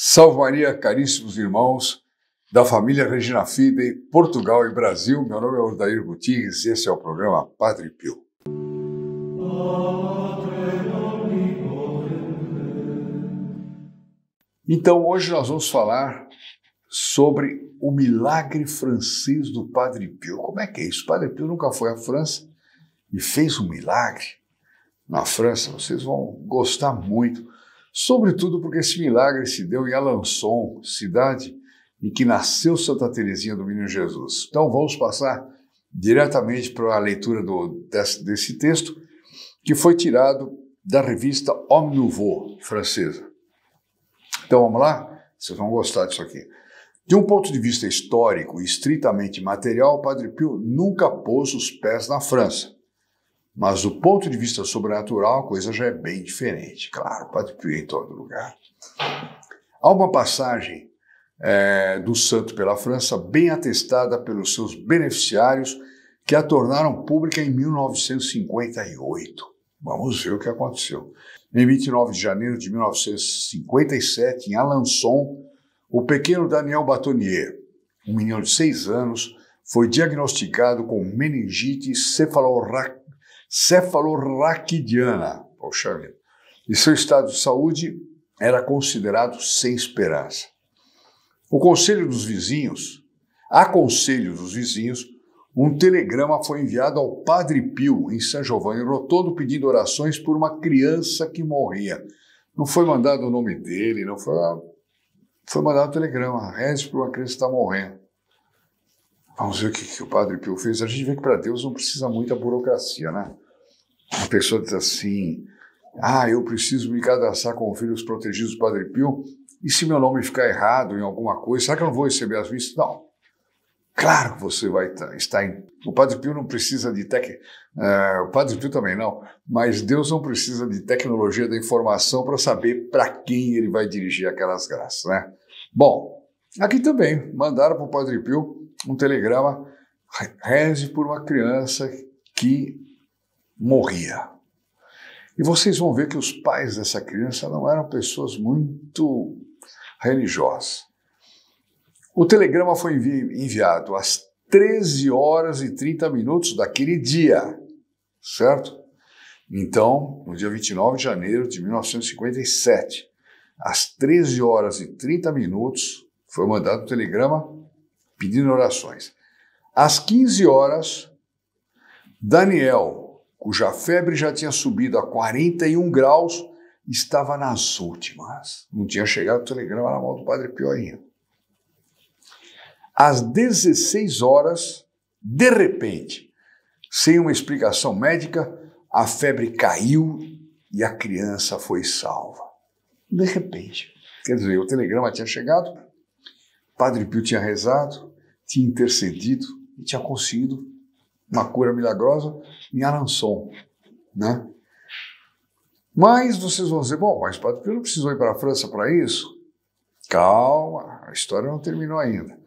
Salve Maria, caríssimos irmãos da família Regina Fide, Portugal e Brasil. Meu nome é Ordair Gutierrez e esse é o programa Padre Pio. Então, hoje nós vamos falar sobre o milagre francês do Padre Pio. Como é que é isso? O Padre Pio nunca foi à França e fez um milagre na França. Vocês vão gostar muito, sobretudo porque esse milagre se deu em Alençon, cidade em que nasceu Santa Teresinha do Menino Jesus. Então vamos passar diretamente para a leitura do, desse, desse texto, que foi tirado da revista Homme Nouveau, francesa. Então vamos lá? Vocês vão gostar disso aqui. De um ponto de vista histórico e estritamente material, Padre Pio nunca pôs os pés na França. Mas do ponto de vista sobrenatural, a coisa já é bem diferente. Claro, Pio é em todo lugar. Há uma passagem é, do santo pela França bem atestada pelos seus beneficiários que a tornaram pública em 1958. Vamos ver o que aconteceu. Em 29 de janeiro de 1957, em Alençon, o pequeno Daniel Batonier, um menino de seis anos, foi diagnosticado com meningite cefalorra... cefalorraquidiana. Poxa vida. E seu estado de saúde era considerado sem esperança. O conselho dos vizinhos, a conselho dos vizinhos, um telegrama foi enviado ao Padre Pio, em São Giovanni Rotondo, pedindo orações por uma criança que morria. Não foi mandado o nome dele, não foi foi mandado um telegrama, reze por uma criança que está morrendo. Vamos ver o que, que, o Padre Pio fez. A gente vê que para Deus não precisa muita burocracia, né? A pessoa diz assim, ah, eu preciso me cadastrar com filhos protegidos do Padre Pio, e se meu nome ficar errado em alguma coisa, será que eu não vou receber as vistas? Não. Claro que você vai estar em. O Padre Pio não precisa de tec... Uh, o Padre Pio também não, mas Deus não precisa de tecnologia da informação para saber para quem ele vai dirigir aquelas graças, né? Bom, aqui também mandaram para o Padre Pio um telegrama: reze por uma criança que morria. E vocês vão ver que os pais dessa criança não eram pessoas muito religiosas. O telegrama foi envi enviado às 13 horas e 30 minutos daquele dia, certo? Então, no dia 29 de janeiro de 1957, às 13 horas e 30 minutos, foi mandado o telegrama pedindo orações. Às 15 horas, Daniel, cuja febre já tinha subido a 41 graus, estava nas últimas. Não tinha chegado o telegrama na mão do Padre Pio. Às 16 horas, de repente, sem uma explicação médica, a febre caiu e a criança foi salva. De repente. Quer dizer, o telegrama tinha chegado, Padre Pio tinha rezado, tinha intercedido e tinha conseguido uma cura milagrosa em Arançon, né? Mas vocês vão dizer, bom, mas Padre Pio não precisou ir para a França para isso? Calma, a história não terminou ainda.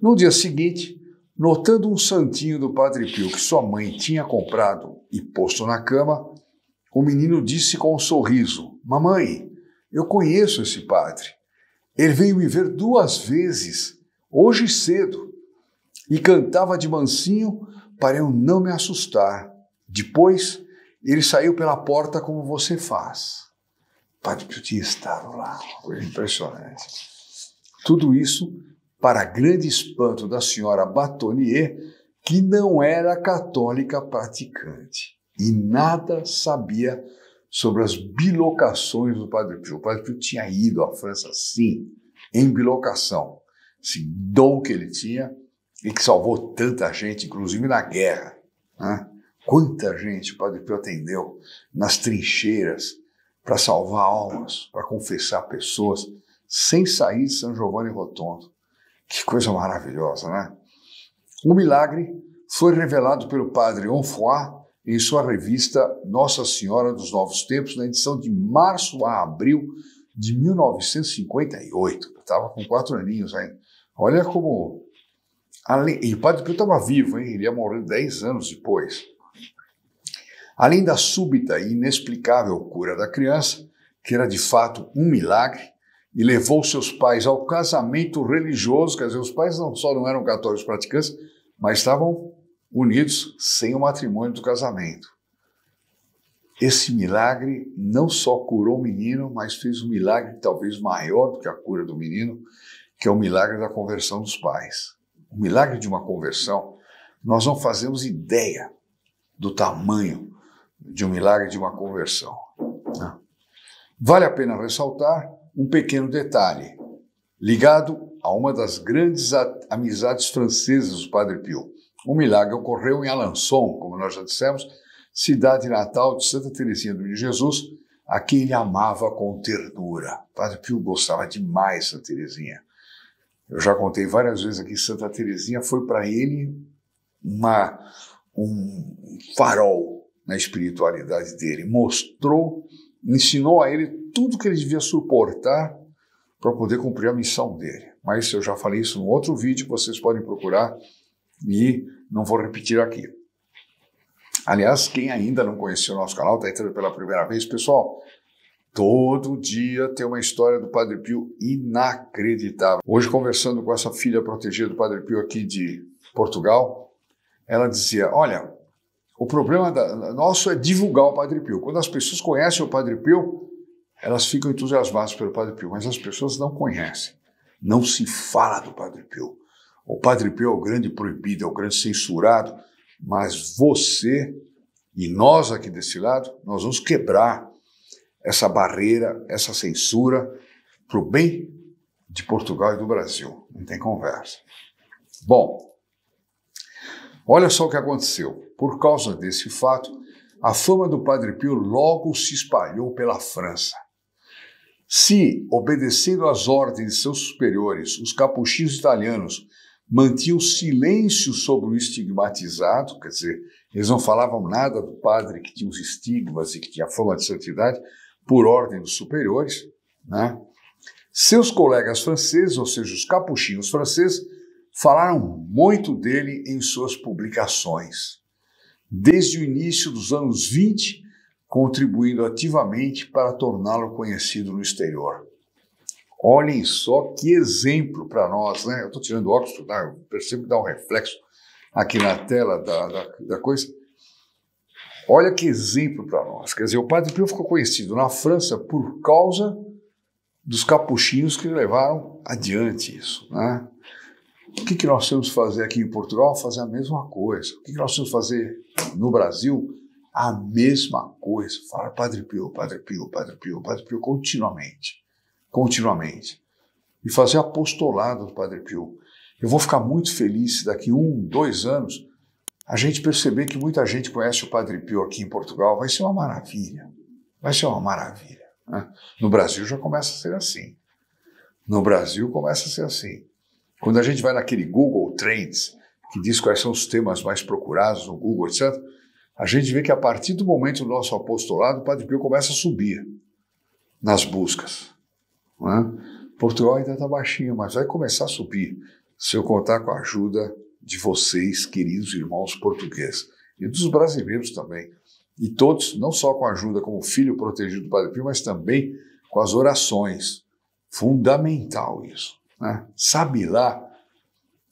No dia seguinte, notando um santinho do Padre Pio que sua mãe tinha comprado e posto na cama, o menino disse com um sorriso: Mamãe, eu conheço esse padre. Ele veio me ver duas vezes, hoje cedo, e cantava de mansinho para eu não me assustar. Depois, ele saiu pela porta como você faz. Padre Pio tinha estado lá, coisa impressionante. Tudo isso para grande espanto da senhora Batonier, que não era católica praticante e nada sabia sobre as bilocações do Padre Pio. O Padre Pio tinha ido à França, sim, em bilocação. Esse dom que ele tinha e que salvou tanta gente, inclusive na guerra. Né? Quanta gente o Padre Pio atendeu nas trincheiras para salvar almas, para confessar pessoas, sem sair de São Giovanni Rotondo. Que coisa maravilhosa, né? O milagre foi revelado pelo padre Onfoy em sua revista Nossa Senhora dos Novos Tempos, na edição de março a abril de 1958. Eu estava com quatro aninhos ainda. Olha como. Além... E o Padre Pio estava vivo, hein? ele ia morrer dez anos depois. Além da súbita e inexplicável cura da criança, que era de fato um milagre, e levou seus pais ao casamento religioso, quer dizer, os pais não só não eram católicos praticantes, mas estavam unidos sem o matrimônio do casamento. Esse milagre não só curou o menino, mas fez um milagre talvez maior do que a cura do menino, que é o milagre da conversão dos pais. O milagre de uma conversão, nós não fazemos ideia do tamanho de um milagre de uma conversão. Né? Vale a pena ressaltar um pequeno detalhe, ligado a uma das grandes amizades francesas do Padre Pio. O milagre ocorreu em Alençon, como nós já dissemos, cidade natal de Santa Teresinha do Menino Jesus, a quem ele amava com ternura. Padre Pio gostava demais de Santa Teresinha. Eu já contei várias vezes aqui, Santa Teresinha foi para ele uma, um farol na espiritualidade dele. Mostrou, ensinou a ele tudo que ele devia suportar para poder cumprir a missão dele. Mas eu já falei isso num outro vídeo que vocês podem procurar e não vou repetir aqui. Aliás, quem ainda não conheceu o nosso canal, está entrando pela primeira vez, pessoal, todo dia tem uma história do Padre Pio inacreditável. Hoje, conversando com essa filha protegida do Padre Pio aqui de Portugal, ela dizia: Olha, o problema da, nosso é divulgar o Padre Pio. Quando as pessoas conhecem o Padre Pio, elas ficam entusiasmadas pelo Padre Pio, mas as pessoas não conhecem. Não se fala do Padre Pio. O Padre Pio é o grande proibido, é o grande censurado, mas você e nós aqui desse lado, nós vamos quebrar essa barreira, essa censura para o bem de Portugal e do Brasil. Não tem conversa. Bom, olha só o que aconteceu. Por causa desse fato, a fama do Padre Pio logo se espalhou pela França. Se, obedecendo às ordens de seus superiores, os capuchinhos italianos mantinham silêncio sobre o estigmatizado, quer dizer, eles não falavam nada do padre que tinha os estigmas e que tinha fama de santidade, por ordem dos superiores, né? Seus colegas franceses, ou seja, os capuchinhos franceses, falaram muito dele em suas publicações. Desde o início dos anos 20, contribuindo ativamente para torná-lo conhecido no exterior. Olhem só que exemplo para nós, né? Eu estou tirando óculos, tá? eu percebo que dá um reflexo aqui na tela da, da, da coisa. Olha que exemplo para nós. Quer dizer, o Padre Pio ficou conhecido na França por causa dos capuchinhos que levaram adiante isso. Né? O que, que nós temos que fazer aqui em Portugal? Fazer a mesma coisa. O que, que nós temos que fazer no Brasil? A mesma coisa. Falar Padre Pio, Padre Pio, Padre Pio, Padre Pio continuamente continuamente. E fazer apostolado do Padre Pio. Eu vou ficar muito feliz daqui um, dois anos a gente perceber que muita gente conhece o Padre Pio aqui em Portugal. Vai ser uma maravilha. Vai ser uma maravilha. Né? No Brasil já começa a ser assim. No Brasil começa a ser assim. Quando a gente vai naquele Google Trends, que diz quais são os temas mais procurados no Google, etc., a gente vê que a partir do momento do nosso apostolado, o Padre Pio começa a subir nas buscas. É? Portugal ainda está baixinho, mas vai começar a subir se eu contar com a ajuda de vocês, queridos irmãos portugueses, e dos brasileiros também. E todos, não só com a ajuda como filho protegido do Padre Pio, mas também com as orações. Fundamental isso. Né? Sabe lá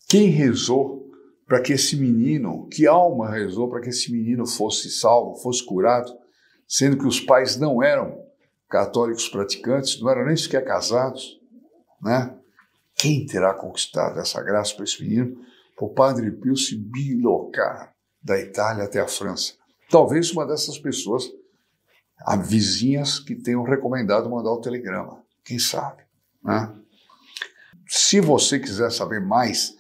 quem rezou para que esse menino, que alma rezou para que esse menino fosse salvo, fosse curado, sendo que os pais não eram católicos praticantes, não eram nem sequer casados, né? Quem terá conquistado essa graça para esse menino? O Padre Pio se bilocar da Itália até a França. Talvez uma dessas pessoas, há vizinhas que tenham recomendado mandar o telegrama. Quem sabe? Né? Se você quiser saber mais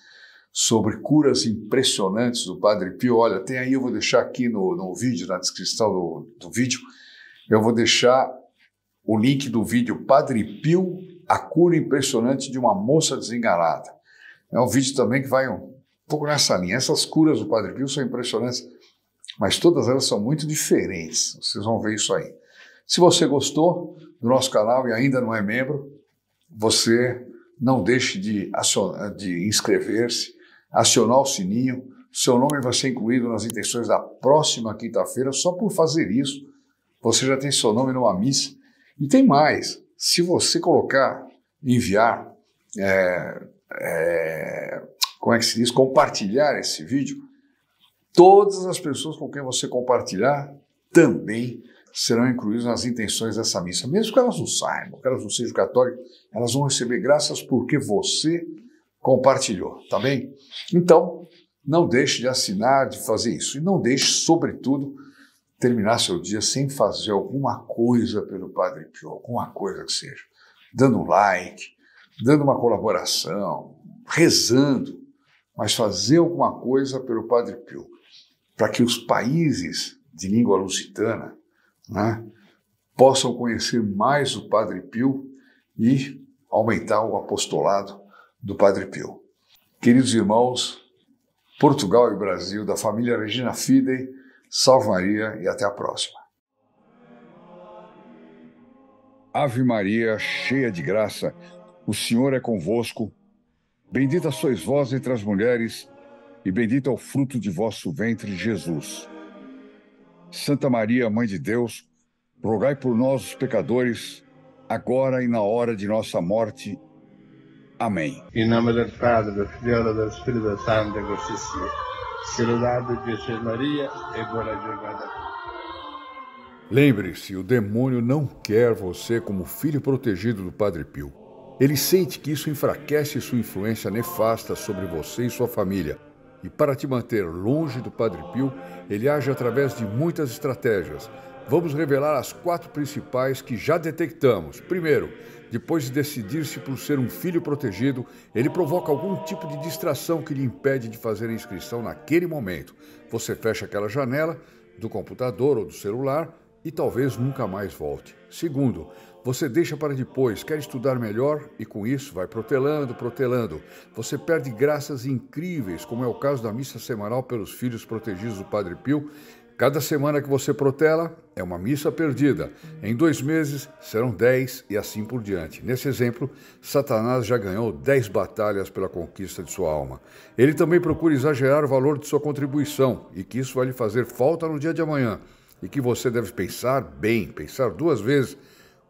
sobre curas impressionantes do Padre Pio, olha, tem aí, eu vou deixar aqui no, no vídeo, na descrição do, do vídeo, eu vou deixar o link do vídeo Padre Pio, a cura impressionante de uma moça desenganada. É um vídeo também que vai um pouco nessa linha. Essas curas do Padre Pio são impressionantes, mas todas elas são muito diferentes. Vocês vão ver isso aí. Se você gostou do nosso canal e ainda não é membro, você não deixe de, de inscrever-se, acionar o sininho. Seu nome vai ser incluído nas intenções da próxima quinta-feira. Só por fazer isso, você já tem seu nome numa missa e tem mais: se você colocar enviar, é, é, como é que se diz, compartilhar esse vídeo, todas as pessoas com quem você compartilhar também serão incluídas nas intenções dessa missa. Mesmo que elas não saibam, que elas não sejam católicas, elas vão receber graças porque você compartilhou, tá bem? Então, não deixe de assinar, de fazer isso. E não deixe, sobretudo, terminar seu dia sem fazer alguma coisa pelo Padre Pio, alguma coisa que seja. Dando um like, dando uma colaboração, rezando, mas fazer alguma coisa pelo Padre Pio, para que os países de língua lusitana né, possam conhecer mais o Padre Pio e aumentar o apostolado do Padre Pio. Queridos irmãos, Portugal e Brasil, da família Regina Fidei, salve Maria e até a próxima. Ave Maria, cheia de graça, o Senhor é convosco. Bendita sois vós entre as mulheres, e bendito é o fruto de vosso ventre, Jesus. Santa Maria, Mãe de Deus, rogai por nós, os pecadores, agora e na hora de nossa morte. Amém. Em nome do Padre, do Filho e do Espírito Santo, così sia. Saludate Jesus Maria e buona giornata. Lembre-se, o demônio não quer você como filho protegido do Padre Pio. Ele sente que isso enfraquece sua influência nefasta sobre você e sua família e para te manter longe do Padre Pio, ele age através de muitas estratégias. Vamos revelar as quatro principais que já detectamos. Primeiro, depois de decidir-se por ser um filho protegido, ele provoca algum tipo de distração que lhe impede de fazer a inscrição naquele momento. Você fecha aquela janela do computador ou do celular e talvez nunca mais volte. Segundo, você deixa para depois, quer estudar melhor e com isso vai protelando, protelando. Você perde graças incríveis, como é o caso da missa semanal pelos filhos protegidos do Padre Pio. Cada semana que você protela é uma missa perdida. Em dois meses serão dez e assim por diante. Nesse exemplo, Satanás já ganhou dez batalhas pela conquista de sua alma. Ele também procura exagerar o valor de sua contribuição e que isso vai lhe fazer falta no dia de amanhã. E que você deve pensar bem, pensar duas vezes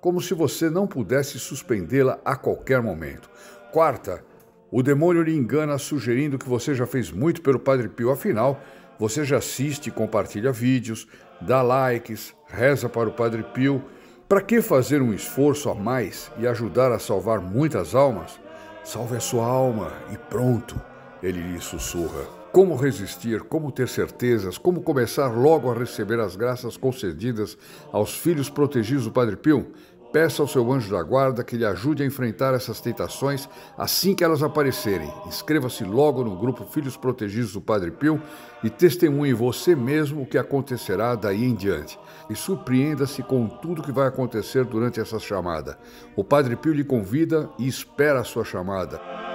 como se você não pudesse suspendê-la a qualquer momento. Quarta, o demônio lhe engana sugerindo que você já fez muito pelo Padre Pio, afinal, você já assiste e compartilha vídeos, dá likes, reza para o Padre Pio. Para que fazer um esforço a mais e ajudar a salvar muitas almas? Salve a sua alma e pronto, ele lhe sussurra. Como resistir, como ter certezas, como começar logo a receber as graças concedidas aos filhos protegidos do Padre Pio? Peça ao seu anjo da guarda que lhe ajude a enfrentar essas tentações assim que elas aparecerem. Inscreva-se logo no grupo Filhos Protegidos do Padre Pio e testemunhe você mesmo o que acontecerá daí em diante. E surpreenda-se com tudo que vai acontecer durante essa chamada. O Padre Pio lhe convida e espera a sua chamada.